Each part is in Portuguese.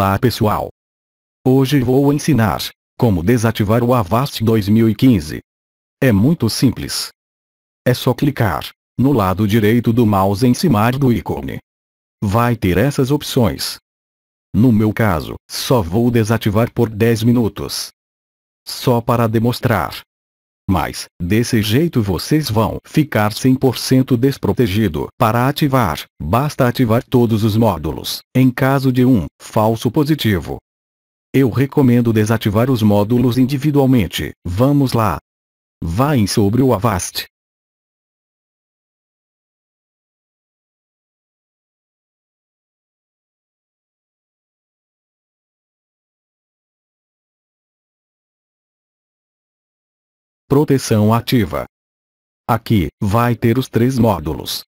Olá pessoal! Hoje vou ensinar como desativar o Avast 2015. É muito simples. É só clicar no lado direito do mouse em cima do ícone. Vai ter essas opções. No meu caso, só vou desativar por 10 minutos. Só para demonstrar. Mas, desse jeito vocês vão ficar 100% desprotegido. Para ativar, basta ativar todos os módulos, em caso de um falso positivo. Eu recomendo desativar os módulos individualmente. Vamos lá. Vá em sobre o Avast. Proteção ativa. Aqui, vai ter os três módulos.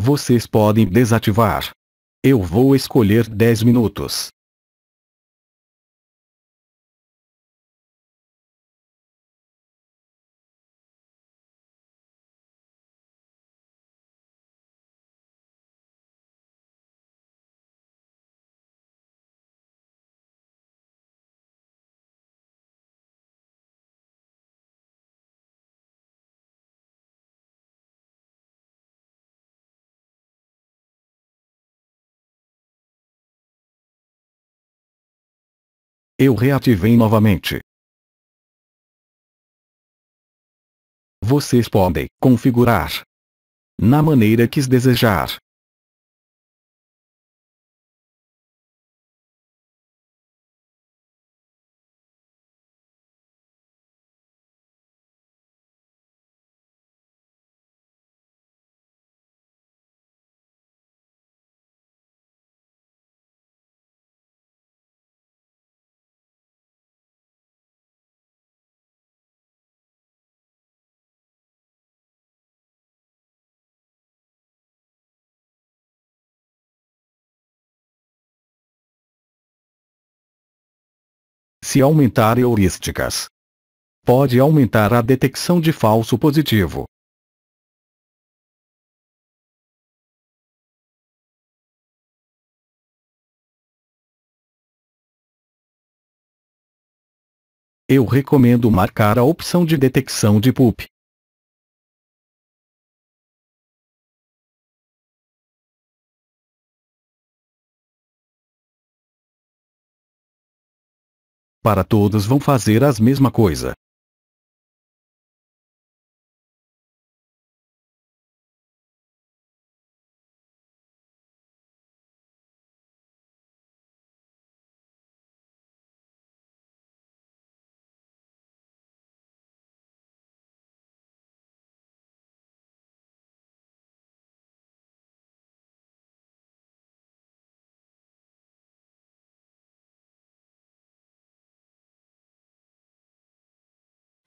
Vocês podem desativar. Eu vou escolher 10 minutos. Eu reativei novamente. Vocês podem configurar na maneira que desejar. Se aumentar heurísticas, pode aumentar a detecção de falso positivo. Eu recomendo marcar a opção de detecção de PUP. Para todos vão fazer as mesma coisa.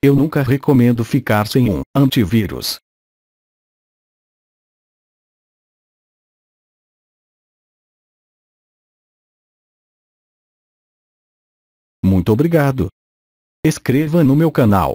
Eu nunca recomendo ficar sem um antivírus. Muito obrigado. Escreva no meu canal.